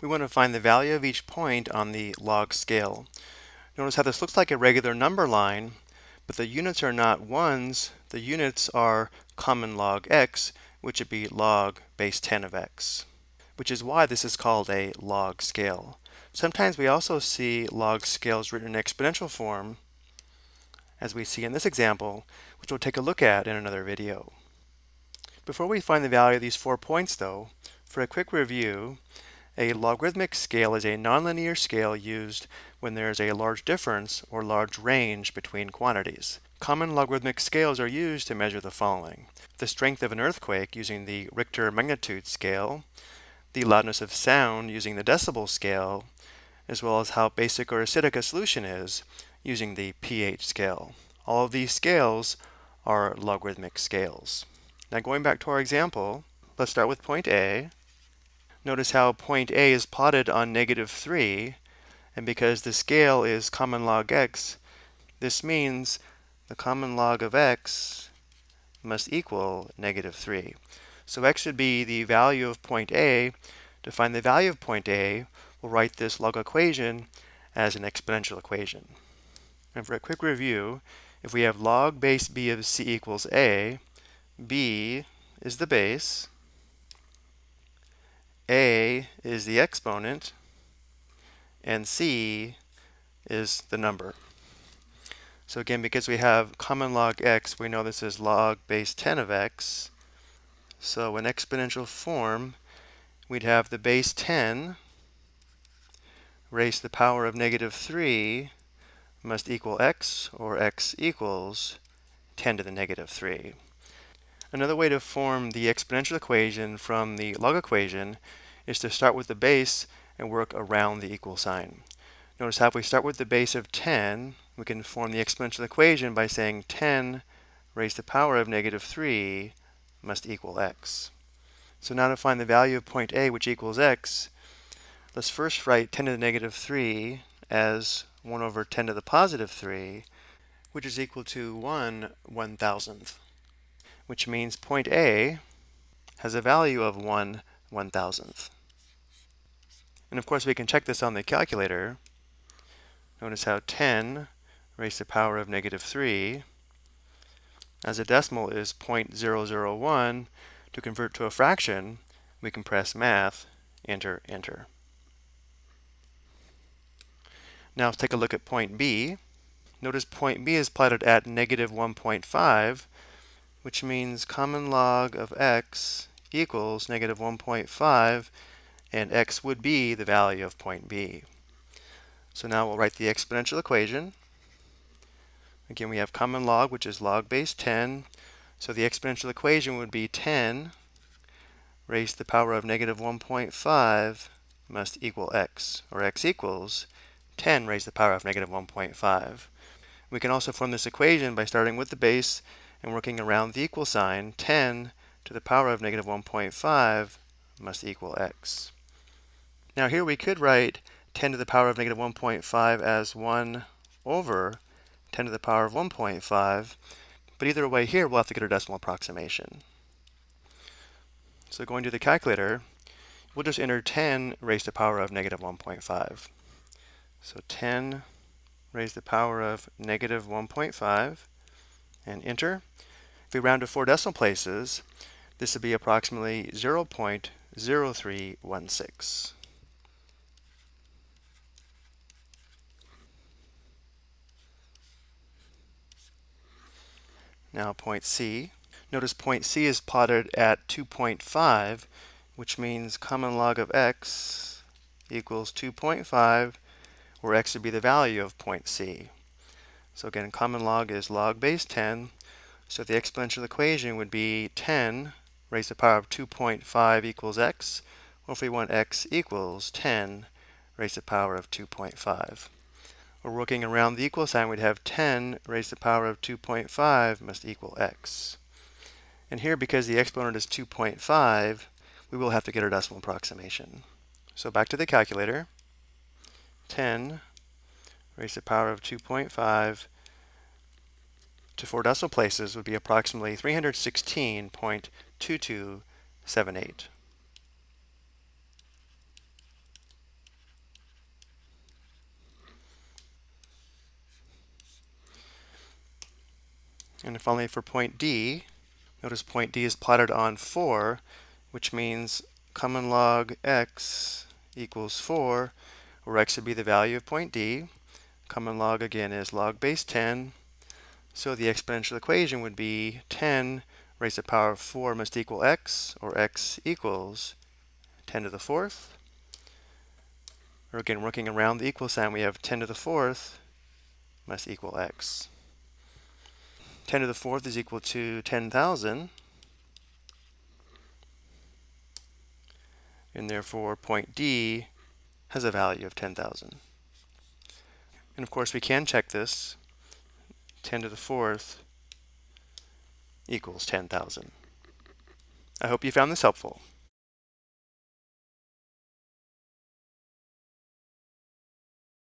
we want to find the value of each point on the log scale. Notice how this looks like a regular number line, but the units are not ones, the units are common log x, which would be log base 10 of x, which is why this is called a log scale. Sometimes we also see log scales written in exponential form, as we see in this example, which we'll take a look at in another video. Before we find the value of these four points though, for a quick review, a logarithmic scale is a nonlinear scale used when there is a large difference or large range between quantities. Common logarithmic scales are used to measure the following. The strength of an earthquake using the Richter magnitude scale, the loudness of sound using the decibel scale, as well as how basic or acidic a solution is using the pH scale. All of these scales are logarithmic scales. Now going back to our example, let's start with point A. Notice how point A is plotted on negative 3, and because the scale is common log x, this means the common log of x must equal negative 3. So x should be the value of point A. To find the value of point A, we'll write this log equation as an exponential equation. And for a quick review, if we have log base b of c equals a, b is the base, a is the exponent, and c is the number. So again, because we have common log x, we know this is log base 10 of x. So in exponential form, we'd have the base 10 raised to the power of negative 3 must equal x, or x equals 10 to the negative 3. Another way to form the exponential equation from the log equation is to start with the base and work around the equal sign. Notice how if we start with the base of 10, we can form the exponential equation by saying 10 raised to the power of negative 3 must equal x. So now to find the value of point A, which equals x, let's first write 10 to the negative 3 as 1 over 10 to the positive 3, which is equal to 1 one thousandth which means point A has a value of 1 one thousandth. And of course we can check this on the calculator. Notice how 10 raised to the power of negative 3 as a decimal is 0.001. To convert to a fraction, we can press math, enter, enter. Now let's take a look at point B. Notice point B is plotted at negative 1.5 which means common log of x equals negative 1.5, and x would be the value of point B. So now we'll write the exponential equation. Again, we have common log, which is log base 10. So the exponential equation would be 10 raised to the power of negative 1.5 must equal x, or x equals 10 raised to the power of negative 1.5. We can also form this equation by starting with the base and working around the equal sign, 10 to the power of negative 1.5 must equal x. Now here we could write 10 to the power of negative 1.5 as 1 over 10 to the power of 1.5, but either way here we'll have to get a decimal approximation. So going to the calculator, we'll just enter 10 raised to the power of negative 1.5. So 10 raised to the power of negative 1.5 and enter. If we round to four decimal places, this would be approximately 0.0316. Now point C. Notice point C is plotted at 2.5, which means common log of x equals 2.5, where x would be the value of point C. So again, common log is log base 10. So the exponential equation would be 10 raised to the power of 2.5 equals x. Or if we want x equals 10 raised to the power of 2.5. We're working around the equal sign, we'd have 10 raised to the power of 2.5 must equal x. And here, because the exponent is 2.5, we will have to get our decimal approximation. So back to the calculator. 10 raised to the power of 2.5 to four decimal places would be approximately 316.2278. And finally for point D, notice point D is plotted on 4, which means common log x equals 4, where x would be the value of point D, Common log again is log base 10. So the exponential equation would be 10 raised to the power of 4 must equal x, or x equals 10 to the fourth. Or again, working around the equal sign, we have 10 to the fourth must equal x. 10 to the fourth is equal to 10,000. And therefore, point D has a value of 10,000. And of course, we can check this. 10 to the fourth equals 10,000. I hope you found this helpful.